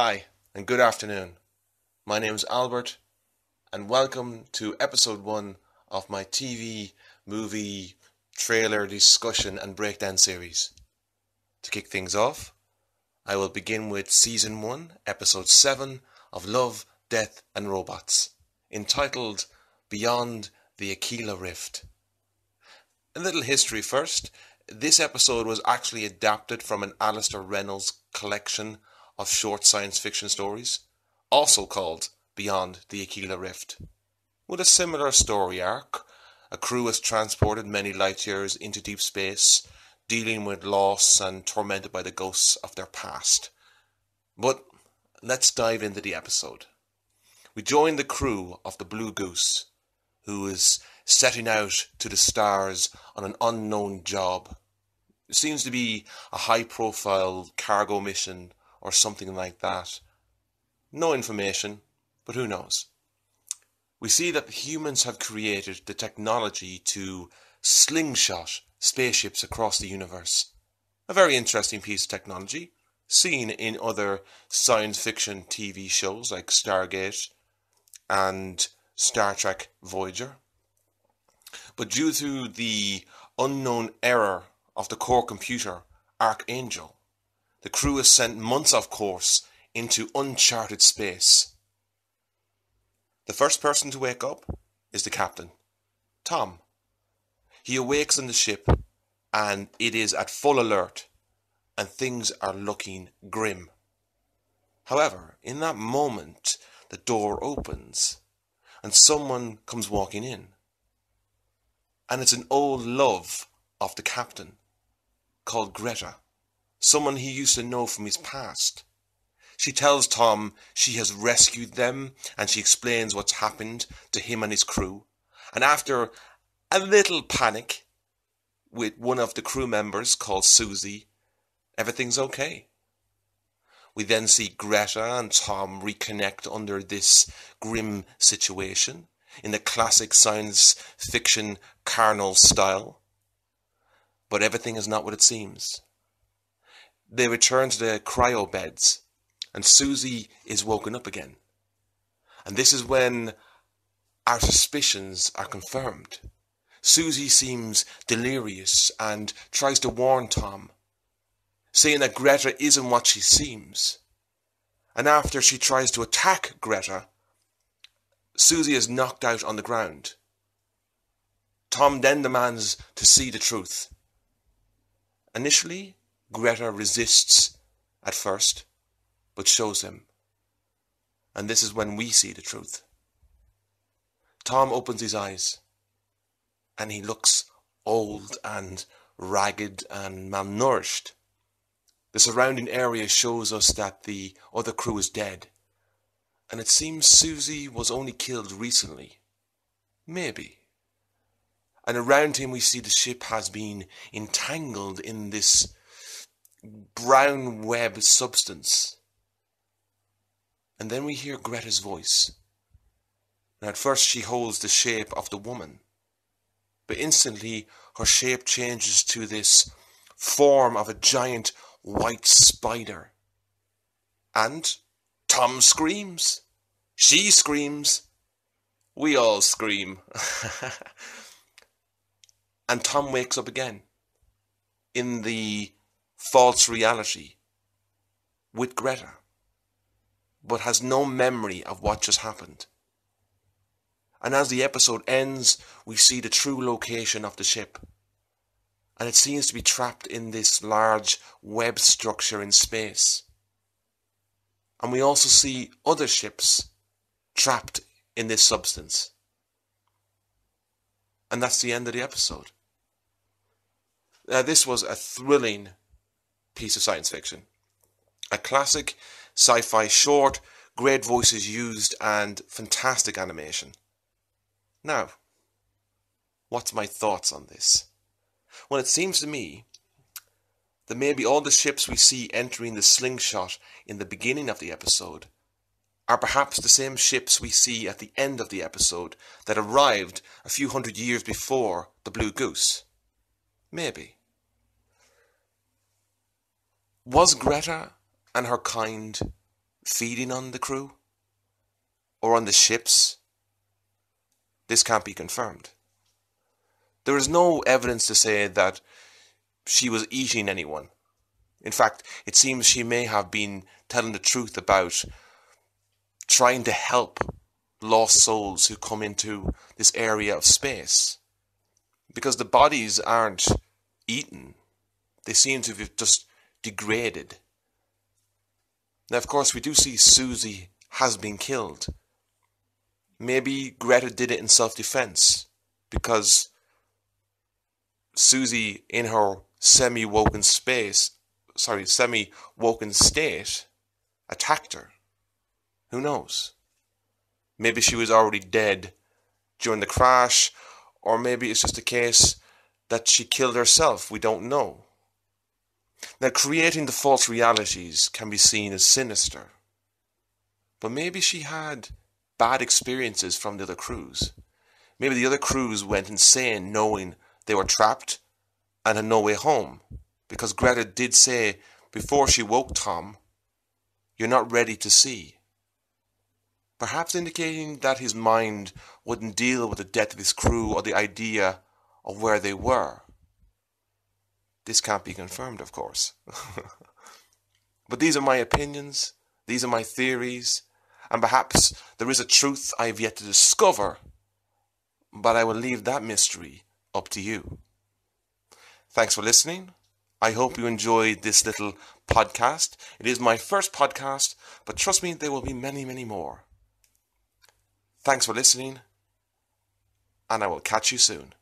Hi, and good afternoon. My name is Albert, and welcome to episode one of my TV, movie, trailer discussion and breakdown series. To kick things off, I will begin with season one, episode seven of Love, Death and Robots, entitled Beyond the Aquila Rift. A little history first. This episode was actually adapted from an Alastair Reynolds collection of short science fiction stories, also called Beyond the Aquila Rift. With a similar story arc, a crew is transported many light years into deep space, dealing with loss and tormented by the ghosts of their past. But let's dive into the episode. We join the crew of the Blue Goose, who is setting out to the stars on an unknown job. It seems to be a high profile cargo mission or something like that. No information, but who knows? We see that humans have created the technology to slingshot spaceships across the universe. A very interesting piece of technology, seen in other science fiction TV shows like Stargate and Star Trek Voyager. But due to the unknown error of the core computer, Archangel, the crew is sent months off course into uncharted space. The first person to wake up is the captain, Tom. He awakes in the ship and it is at full alert and things are looking grim. However, in that moment, the door opens and someone comes walking in. And it's an old love of the captain called Greta someone he used to know from his past. She tells Tom she has rescued them and she explains what's happened to him and his crew. And after a little panic with one of the crew members called Susie, everything's okay. We then see Greta and Tom reconnect under this grim situation in the classic science fiction carnal style. But everything is not what it seems. They return to the cryo beds, and Susie is woken up again. And this is when our suspicions are confirmed. Susie seems delirious and tries to warn Tom, saying that Greta isn't what she seems. And after she tries to attack Greta, Susie is knocked out on the ground. Tom then demands to see the truth. Initially, Greta resists at first, but shows him. And this is when we see the truth. Tom opens his eyes, and he looks old and ragged and malnourished. The surrounding area shows us that the other crew is dead, and it seems Susie was only killed recently. Maybe. And around him we see the ship has been entangled in this brown web substance. And then we hear Greta's voice. Now at first she holds the shape of the woman, but instantly her shape changes to this form of a giant white spider. And Tom screams. She screams. We all scream. and Tom wakes up again in the false reality with Greta, but has no memory of what just happened. And as the episode ends, we see the true location of the ship. And it seems to be trapped in this large web structure in space. And we also see other ships trapped in this substance. And that's the end of the episode. Uh, this was a thrilling piece of science fiction. A classic sci fi short, great voices used, and fantastic animation. Now, what's my thoughts on this? Well, it seems to me that maybe all the ships we see entering the slingshot in the beginning of the episode are perhaps the same ships we see at the end of the episode that arrived a few hundred years before the Blue Goose. Maybe. Was Greta and her kind feeding on the crew? Or on the ships? This can't be confirmed. There is no evidence to say that she was eating anyone. In fact, it seems she may have been telling the truth about trying to help lost souls who come into this area of space. Because the bodies aren't eaten, they seem to have just degraded. Now, of course, we do see Susie has been killed. Maybe Greta did it in self defense because Susie, in her semi woken space, sorry, semi woken state, attacked her. Who knows? Maybe she was already dead during the crash, or maybe it's just a case that she killed herself. We don't know. Now, creating the false realities can be seen as sinister. But maybe she had bad experiences from the other crews. Maybe the other crews went insane knowing they were trapped and had no way home. Because Greta did say before she woke Tom, You're not ready to see perhaps indicating that his mind wouldn't deal with the death of his crew or the idea of where they were. This can't be confirmed, of course. but these are my opinions, these are my theories, and perhaps there is a truth I have yet to discover, but I will leave that mystery up to you. Thanks for listening. I hope you enjoyed this little podcast. It is my first podcast, but trust me, there will be many, many more. Thanks for listening, and I will catch you soon.